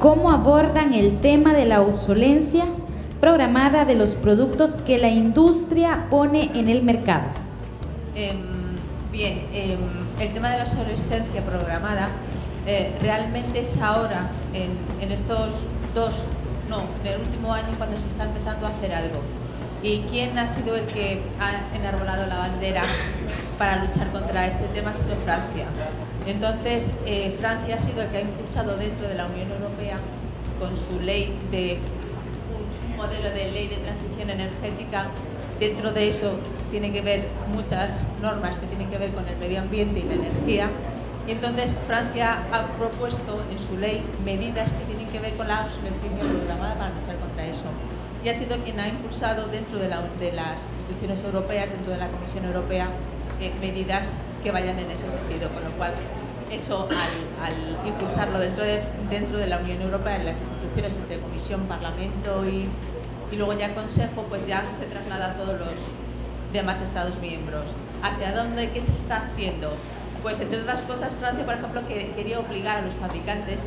¿Cómo abordan el tema de la obsolencia programada de los productos que la industria pone en el mercado? Em, bien, em, el tema de la obsolescencia programada eh, realmente es ahora, en, estos dos, no, en el último año cuando se está empezando a hacer algo. ¿Y quién ha sido el que ha enarbolado la bandera para luchar contra este tema? Ha sido Francia. Entonces, eh, Francia ha sido el que ha impulsado dentro de la Unión Europea con su ley de un modelo de ley de transición energética. Dentro de eso tiene que ver muchas normas que tienen que ver con el medio ambiente y la energía. Y entonces Francia ha propuesto en su ley medidas que tienen que ver con la obsolescencia programada para luchar contra eso. Y ha sido quien ha impulsado dentro de, las instituciones europeas, dentro de la Comisión Europea, eh, medidas que vayan en ese sentido, con lo cual eso al, impulsarlo dentro de, dentro de la Unión Europea, en las instituciones entre Comisión, Parlamento y, y luego ya Consejo, pues ya se traslada a todos los demás Estados miembros. ¿Hacia dónde? ¿Qué se está haciendo? Pues entre otras cosas, Francia, por ejemplo, quería obligar a los fabricantes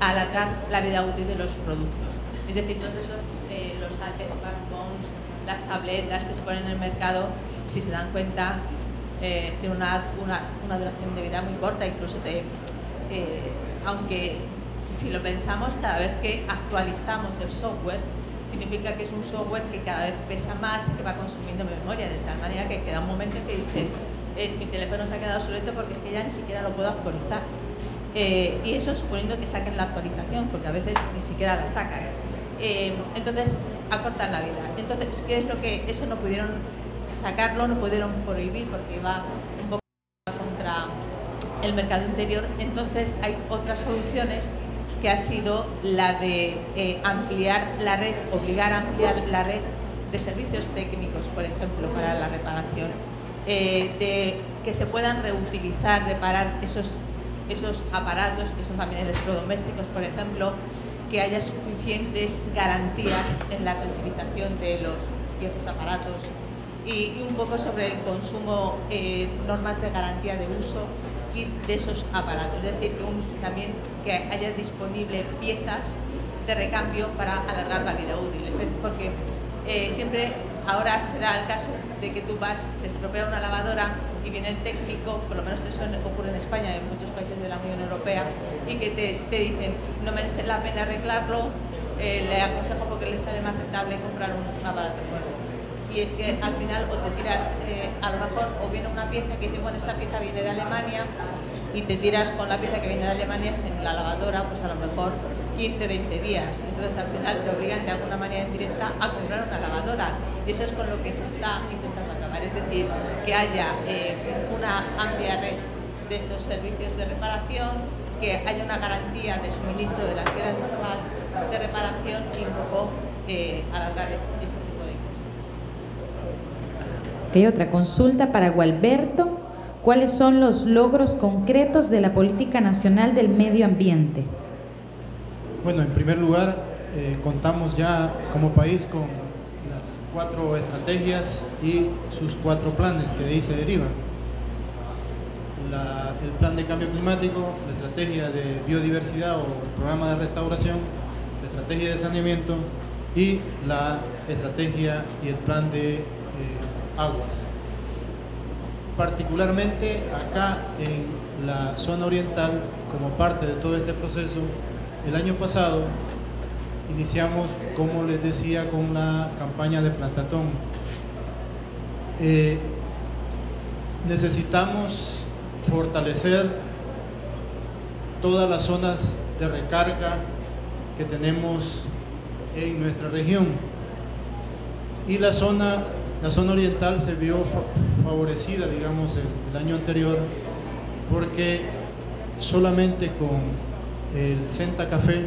a alargar la vida útil de los productos. Es decir, todos esos, eh, los smartphones, las tabletas que se ponen en el mercado, si se dan cuenta, eh, tiene una, una, duración de vida muy corta, incluso eh, aunque si, lo pensamos, cada vez que actualizamos el software, significa que es un software que cada vez pesa más y que va consumiendo memoria, de tal manera que queda un momento en que dices, eh, mi teléfono se ha quedado obsoleto porque es que ya ni siquiera lo puedo actualizar. y eso suponiendo que saquen la actualización, porque a veces ni siquiera la sacan. entonces, acortan la vida. Entonces, ¿qué es lo que eso no pudieron sacarlo, no pudieron prohibir porque va un poco contra el mercado interior. Entonces hay otras soluciones que ha sido la de eh, ampliar la red, obligar a ampliar la red de servicios técnicos, por ejemplo, para la reparación, eh, de que se puedan reutilizar, reparar esos, esos aparatos que son también electrodomésticos, por ejemplo, que haya suficientes garantías en la reutilización de los viejos aparatos y, un poco sobre el consumo, eh, normas de garantía de uso de esos aparatos. Es decir, también que haya disponible piezas de recambio para alargar la vida útil. Es decir, porque eh, siempre ahora se da el caso de que tú vas, se estropea una lavadora y viene el técnico, por lo menos eso ocurre en España y en muchos países de la Unión Europea, y que te, te dicen, no merece la pena arreglarlo, eh, le aconsejo porque le sale más rentable comprar un aparato nuevo y es que al final o te tiras, eh, a lo mejor, o viene una pieza que dice, bueno, esta pieza viene de Alemania y te tiras con la pieza que viene de Alemania en la lavadora, pues a lo mejor 15, 20 días. Entonces al final te obligan de alguna manera indirecta a comprar una lavadora. Y eso es con lo que se está intentando acabar, es decir, que haya eh, una amplia red de esos servicios de reparación, que haya una garantía de suministro de las piezas de reparación y un poco eh, alargar ese, ese otra consulta para Gualberto. ¿Cuáles son los logros concretos de la Política Nacional del Medio Ambiente? Bueno, en primer lugar, eh, contamos ya como país con las cuatro estrategias y sus cuatro planes que de ahí se derivan. el plan de cambio climático, la estrategia de biodiversidad o el programa de restauración, la estrategia de saneamiento y la estrategia y el plan de aguas. Particularmente acá en la zona oriental, como parte de todo este proceso, el año pasado iniciamos, como les decía, con la campaña de plantatón. Eh, necesitamos fortalecer todas las zonas de recarga que tenemos en nuestra región. Y la zona la zona oriental se vio favorecida, digamos, el, año anterior, porque solamente con el Senta Café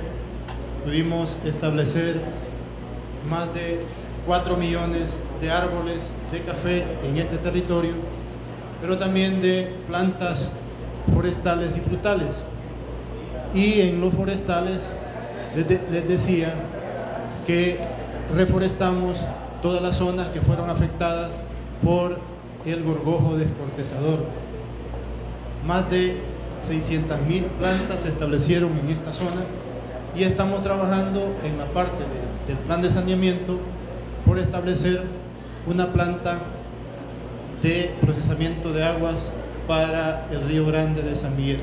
pudimos establecer más de 4 millones de árboles de café en este territorio, pero también de plantas forestales y frutales. Y en los forestales les decía que reforestamos todas las zonas que fueron afectadas por el gorgojo descortezador. Más de 600.000 plantas se establecieron en esta zona y estamos trabajando en la parte del plan de saneamiento por establecer una planta de procesamiento de aguas para el Río Grande de San Miguel.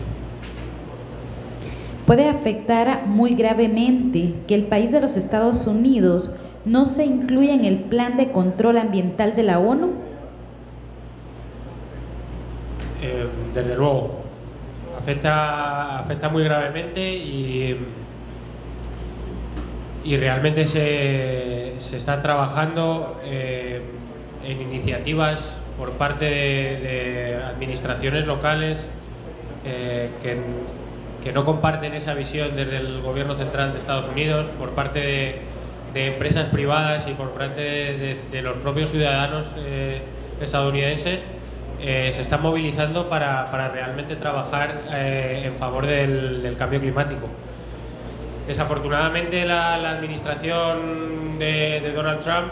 ¿Puede afectar muy gravemente que el país de los Estados Unidos no se incluya en el plan de control ambiental de la ONU? Eh, desde luego, afecta, afecta muy gravemente y, y realmente se, se está trabajando eh, en iniciativas por parte de, administraciones locales eh, que, que, no comparten esa visión desde el gobierno central de Estados Unidos, por parte de, empresas privadas y por parte de, los propios ciudadanos eh, estadounidenses, eh, se están movilizando para, para realmente trabajar en favor del, cambio climático. Desafortunadamente la, la administración de Donald Trump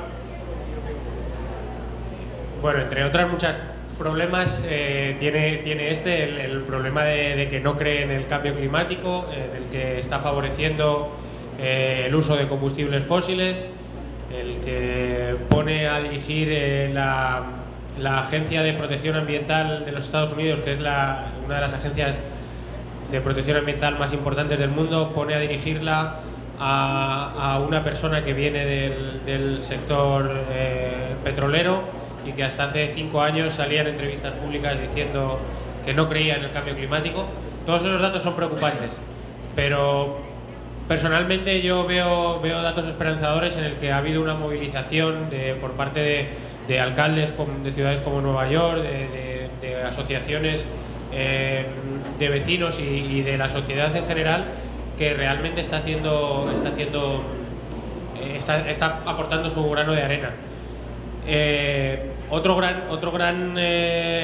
bueno, entre otras muchas problemas, eh, tiene, tiene este, el, problema de, que no cree en el cambio climático, en el que está favoreciendo eh, el uso de combustibles fósiles, el que pone a dirigir eh, la, Agencia de Protección Ambiental de los Estados Unidos, que es la, una de las agencias de protección ambiental más importantes del mundo, pone a dirigirla a, una persona que viene del, del sector petrolero y que hasta hace cinco años salían entrevistas públicas diciendo que no creían en el cambio climático. Todos esos datos son preocupantes, pero personalmente yo veo, veo datos esperanzadores en el que ha habido una movilización por parte de, alcaldes de ciudades como Nueva York, de, asociaciones eh, de vecinos y, de la sociedad en general que realmente está haciendo, está haciendo, eh, está, está aportando su grano de arena. Eh, otro gran, otro gran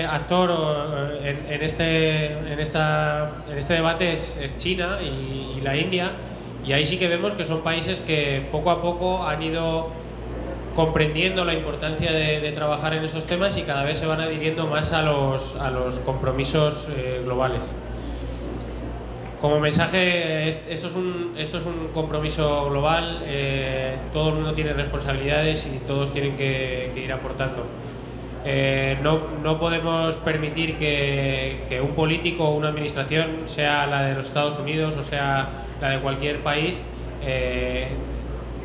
actor en, este, en, esta, en este debate es, China y, la India, y ahí sí que vemos que son países que poco a poco han ido comprendiendo la importancia de, trabajar en estos temas y cada vez se van adhiriendo más a los, a los compromisos eh, globales. Como mensaje, esto es un, esto es un compromiso global, todo el mundo tiene responsabilidades y todos tienen que ir aportando. Eh, no, no, podemos permitir que, que, un político o una administración, sea la de los Estados Unidos o sea la de cualquier país, eh,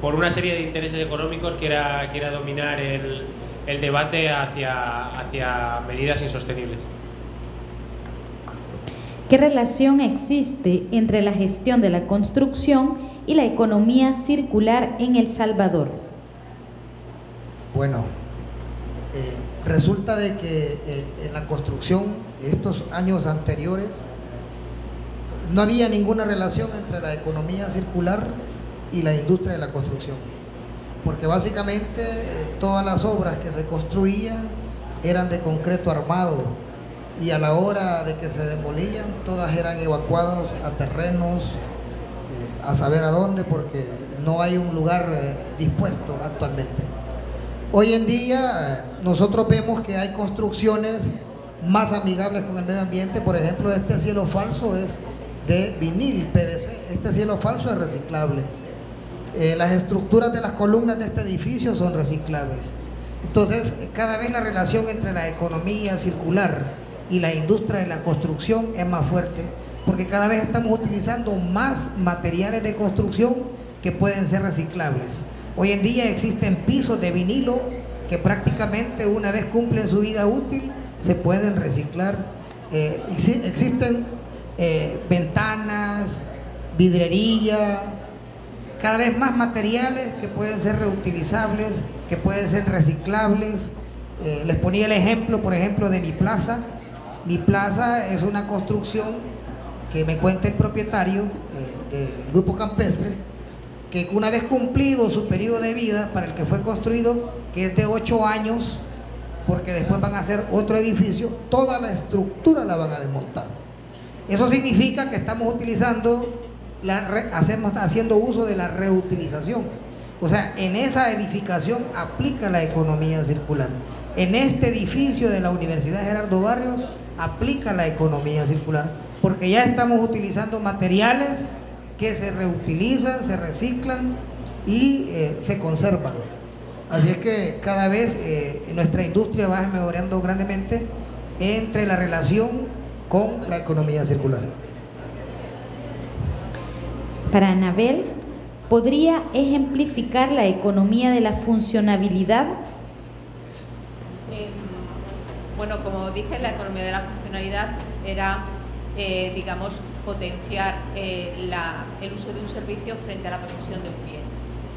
por una serie de intereses económicos quiera, quiera dominar el, el debate hacia, hacia medidas insostenibles. ¿Qué relación existe entre la gestión de la construcción y la economía circular en El Salvador? Bueno, eh, resulta de que eh, en la construcción, estos años anteriores, no había ninguna relación entre la economía circular y la industria de la construcción. Porque básicamente eh, todas las obras que se construían eran de concreto armado y a la hora de que se demolían todas eran evacuadas a terrenos, a saber a dónde, porque no hay un lugar dispuesto actualmente. Hoy en día nosotros vemos que hay construcciones más amigables con el medio ambiente, por ejemplo, este cielo falso es de vinil PVC, este cielo falso es reciclable. Eh, las estructuras de las columnas de este edificio son reciclables. Entonces, cada vez la relación entre la economía circular y la industria de la construcción es más fuerte, porque cada vez estamos utilizando más materiales de construcción que pueden ser reciclables. Hoy en día existen pisos de vinilo que prácticamente una vez cumplen su vida útil se pueden reciclar. Eh, existen eh, ventanas, vidrería, cada vez más materiales que pueden ser reutilizables, que pueden ser reciclables. Eh, les ponía el ejemplo, por ejemplo, de mi plaza. Mi plaza es una construcción que me cuenta el propietario del grupo campestre, que una vez cumplido su periodo de vida para el que fue construido, que es de 8 años, porque después van a hacer otro edificio, toda la estructura la van a desmontar. Eso significa que estamos utilizando, hacemos, haciendo uso de la reutilización. O sea, en esa edificación aplica la economía circular. En este edificio de la Universidad Gerardo Barrios aplica la economía circular, porque ya estamos utilizando materiales que se reutilizan, se reciclan y eh, se conservan. Así es que cada vez eh, nuestra industria va mejorando grandemente entre la relación con la economía circular. Para Anabel, ¿podría ejemplificar la economía de la funcionabilidad? Em, bueno, como dije, la economía de la funcionalidad era, eh, digamos, potenciar eh, el uso de un servicio frente a la posesión de un bien.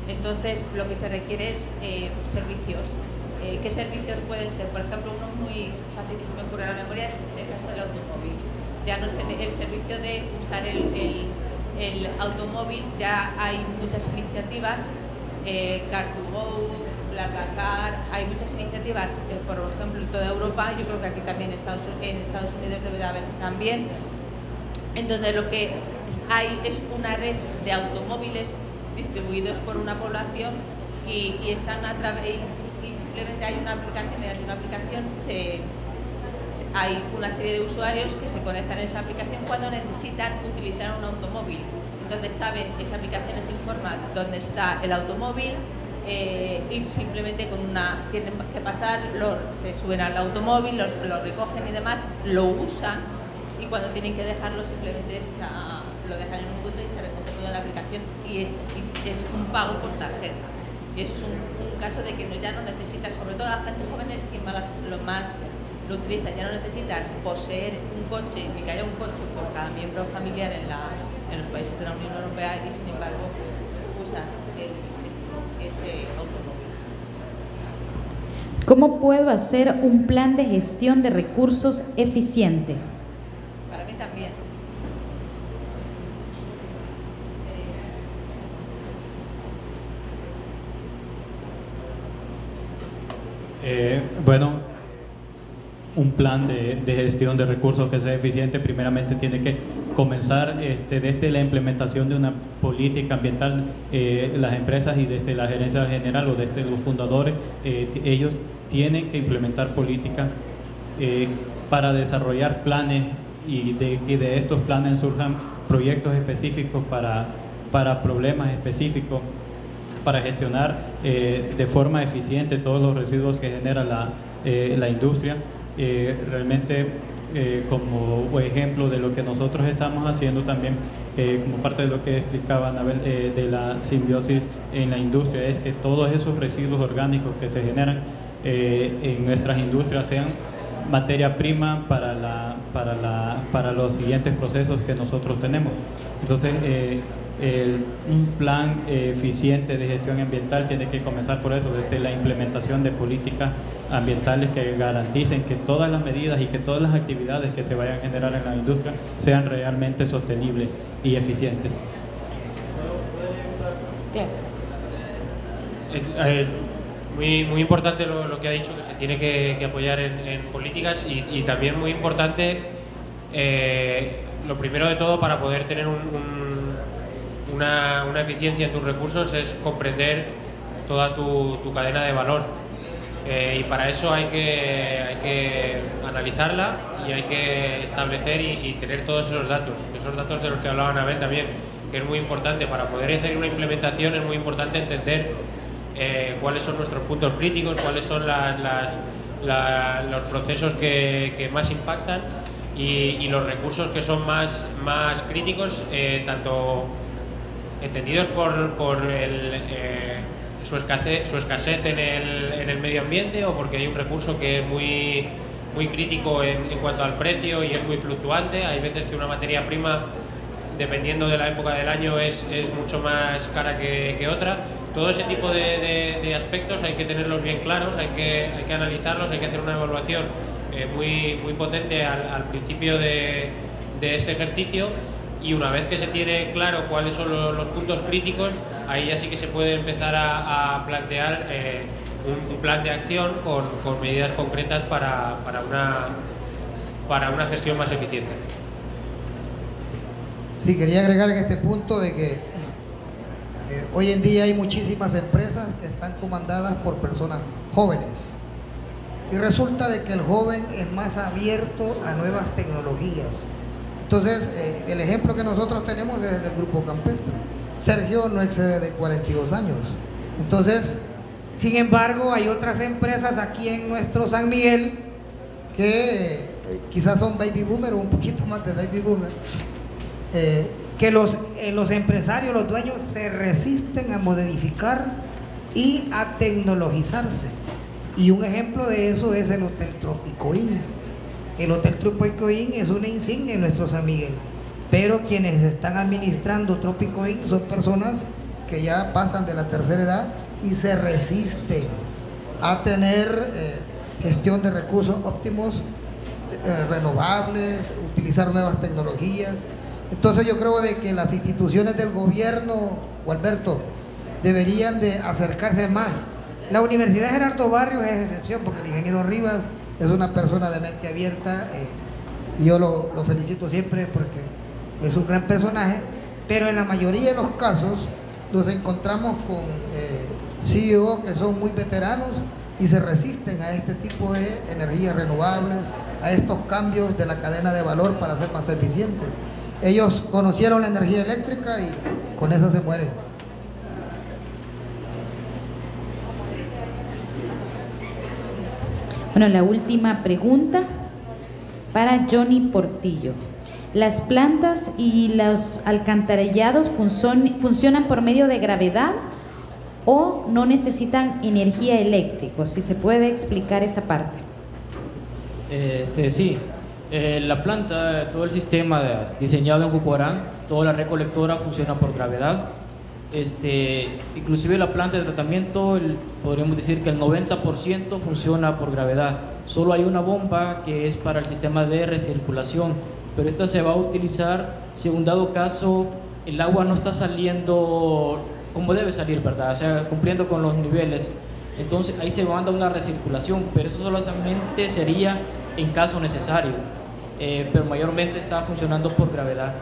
Entonces, lo que se requiere es eh. ¿Qué servicios pueden ser? Por ejemplo, uno muy fácil que se me ocurre a la memoria es el caso del automóvil. Ya no es el servicio de usar el el automóvil ya hay muchas iniciativas, eh, Car2Go, BlaBlaCar, hay muchas iniciativas, eh, por ejemplo, en toda Europa, yo creo que aquí también en Estados, Unidos debe de haber también, en donde lo que hay es una red de automóviles distribuidos por una población y, están a través y simplemente hay una aplicación, mediante una aplicación se hay una serie de usuarios que se conectan a esa aplicación cuando necesitan utilizar un automóvil. Entonces saben, esa aplicación les informa dónde está el automóvil eh, y simplemente con una tienen que pasar, se suben al automóvil, lo, recogen y demás, lo usan y cuando tienen que dejarlo simplemente está, lo dejan en un punto y se recoge toda la aplicación y es, es, un pago por tarjeta. Y eso es un, caso de que no, ya no necesitas, sobre todo la gente joven es quien lo más lo utilizas, ya no necesitas poseer un coche ni que haya un coche por cada miembro familiar en, la, en los países de la Unión Europea y sin embargo usas ese, automóvil. ¿Cómo puedo hacer un plan de gestión de recursos eficiente? Para mí también. Eh, bueno, un plan de, gestión de recursos que sea eficiente, primeramente tiene que comenzar este, desde la implementación de una política ambiental, eh, las empresas y desde la gerencia general o desde los fundadores, eh, ellos tienen que implementar políticas para desarrollar planes y de que de estos planes surjan proyectos específicos para, para problemas específicos, para gestionar de forma eficiente todos los residuos que genera la, la industria. Eh, realmente eh, como ejemplo de lo que nosotros estamos haciendo también, eh, como parte de lo que explicaba Anabel de la simbiosis en la industria, es que todos esos residuos orgánicos que se generan en nuestras industrias sean materia prima para, la, para, la, para los siguientes procesos que nosotros tenemos. Entonces, un plan eficiente de gestión ambiental tiene que comenzar por eso, desde la implementación de políticas ambientales que garanticen que todas las medidas y que todas las actividades que se vayan a generar en la industria sean realmente sostenibles y eficientes. Eh, eh, muy, muy importante lo, que ha dicho, que se tiene que, apoyar en, políticas y, también muy importante, eh, lo primero de todo, para poder tener una, una, eficiencia en tus recursos es comprender toda tu, tu cadena de valor. Eh, y para eso hay que, hay que analizarla y hay que establecer y, tener todos esos datos, esos datos de los que hablaba Anabel también, que es muy importante. Para poder hacer una implementación, es muy importante entender eh, cuáles son nuestros puntos críticos, cuáles son los procesos que, más impactan y, los recursos que son más, más críticos, eh, tanto entendidos por, por el su escasez, su escasez en, el, en, el, medio ambiente o porque hay un recurso que es muy, muy crítico en, en, cuanto al precio y es muy fluctuante. Hay veces que una materia prima, dependiendo de la época del año, es, es mucho más cara que, que, otra. Todo ese tipo de, de, aspectos hay que tenerlos bien claros, hay que, hay que analizarlos, hay que hacer una evaluación eh, muy, muy potente al, al principio de, de este ejercicio y una vez que se tiene claro cuáles son los, puntos críticos, ahí ya sí que se puede empezar a, plantear eh, un, plan de acción con, medidas concretas para, una, para una gestión más eficiente. Sí, quería agregar en este punto de que eh, hoy en día hay muchísimas empresas que están comandadas por personas jóvenes. Y resulta de que el joven es más abierto a nuevas tecnologías Entonces, eh, el ejemplo que nosotros tenemos es del grupo campestre. Sergio no excede de 42 años. Entonces, sin embargo, hay otras empresas aquí en nuestro San Miguel que eh, quizás son baby boomer o un poquito más de baby boomer, eh, que los, los empresarios, los dueños se resisten a modificar y a tecnologizarse. Y un ejemplo de eso es el Hotel Trópico Inn. El Hotel Trópico Inn es una insignia en nuestro San pero quienes están administrando Trópico Inn son personas que ya pasan de la tercera edad y se resisten a tener eh, gestión de recursos óptimos, eh, renovables, utilizar nuevas tecnologías. Entonces yo creo de que las instituciones del gobierno, Gualberto, deberían de acercarse más. La Universidad Gerardo Barrios es excepción porque el ingeniero Rivas es una persona de mente abierta eh, y yo lo, felicito siempre porque es un gran personaje, pero en la mayoría de los casos nos encontramos con eh, CEO que son muy veteranos y se resisten a este tipo de energías renovables, a estos cambios de la cadena de valor para ser más eficientes. Ellos conocieron la energía eléctrica y con esa se mueren. Bueno, la última pregunta para Johnny Portillo. ¿Las plantas y los alcantarillados funcionan por medio de gravedad o no necesitan energía eléctrica? Si se puede explicar esa parte. Este, sí, eh, la planta, todo el sistema diseñado en Jucuarán, toda la recolectora funciona por gravedad. Este, inclusive la planta de tratamiento, podríamos decir que el 90% funciona por gravedad. Solo hay una bomba que es para el sistema de recirculación, pero esta se va a utilizar si en un dado caso el agua no está saliendo como debe salir, ¿verdad? O sea, cumpliendo con los niveles. Entonces ahí se manda una recirculación, pero eso solamente sería en caso necesario. Eh, pero mayormente está funcionando por gravedad.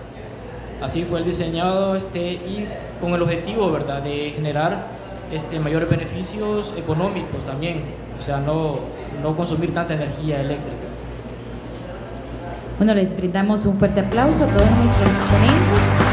Así fue el diseñado este, y con el objetivo ¿verdad? de generar este, mayores beneficios económicos también, o sea, no, no consumir tanta energía eléctrica. Bueno, les brindamos un fuerte aplauso a todos nuestros ponentes.